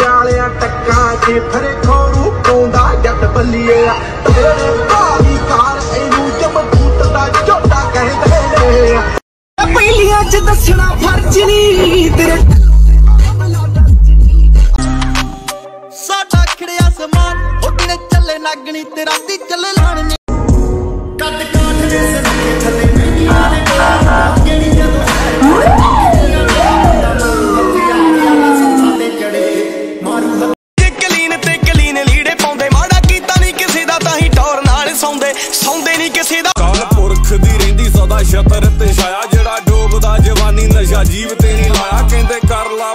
ਵਾਲਿਆ ਟੱਕਾ ਜੇ ਫਿਰ ਖੋਰੂ ਪਾਉਂਦਾ ਜੱਟ ਬੱਲੀਏ ਤੇਰੇ ਭਾਰੀ ਕਾਰ ਇਹਨੂੰ ਜਮਕੂਤ ਦਾ ਝੋਟਾ ਕਹਿੰਦੇ ਨੇ। ਪਹਿਲੀਆਂ ਚ ਦੱਸਣਾ ਫਰਜ਼ ਨਹੀਂ, ਤੇਰੇ ਨਹੀਂ ਕਿਸੇ ਦਾ ਕਾਲ ਪੁਰਖ ਦੀ ਰਹਿੰਦੀ, ਸਦਾ ਛਤਰ ਤੇ ਛਾਇਆ, ਜਿਹੜਾ ਡੋਬਦਾ ਜਵਾਨੀ ਨਸ਼ਾ, ਜੀਵ ਤੇ ਨਹੀਂ ਲਾਇਆ ਕਹਿੰਦੇ ਕਰ ਲਾ